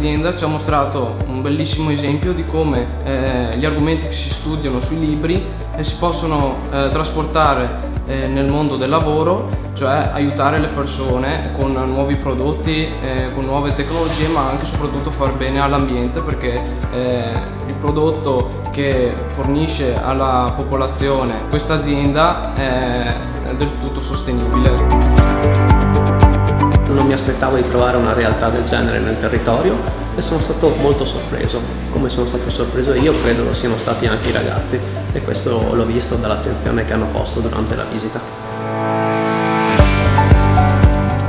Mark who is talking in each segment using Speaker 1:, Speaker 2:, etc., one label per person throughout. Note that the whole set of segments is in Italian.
Speaker 1: azienda ci ha mostrato un bellissimo esempio di come eh, gli argomenti che si studiano sui libri eh, si possono eh, trasportare eh, nel mondo del lavoro, cioè aiutare le persone con nuovi prodotti, eh, con nuove tecnologie, ma anche e soprattutto far bene all'ambiente perché eh, il prodotto che fornisce alla popolazione questa azienda è del tutto sostenibile.
Speaker 2: Aspettavo di trovare una realtà del genere nel territorio e sono stato molto sorpreso. Come sono stato sorpreso io, credo lo siano stati anche i ragazzi e questo l'ho visto dall'attenzione che hanno posto durante la visita.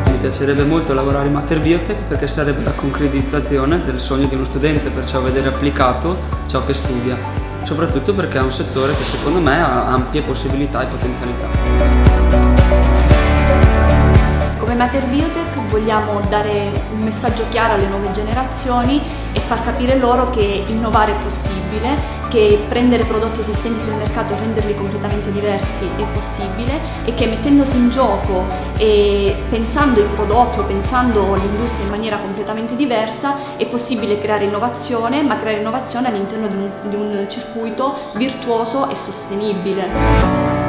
Speaker 3: Mi piacerebbe molto lavorare in Mater Biotech perché sarebbe la concretizzazione del sogno di uno studente, perciò vedere applicato ciò che studia, soprattutto perché è un settore che secondo me ha ampie possibilità e potenzialità.
Speaker 4: Mater Biotech vogliamo dare un messaggio chiaro alle nuove generazioni e far capire loro che innovare è possibile, che prendere prodotti esistenti sul mercato e renderli completamente diversi è possibile e che mettendosi in gioco e pensando il prodotto, pensando l'industria in maniera completamente diversa è possibile creare innovazione, ma creare innovazione all'interno di di un circuito virtuoso e sostenibile.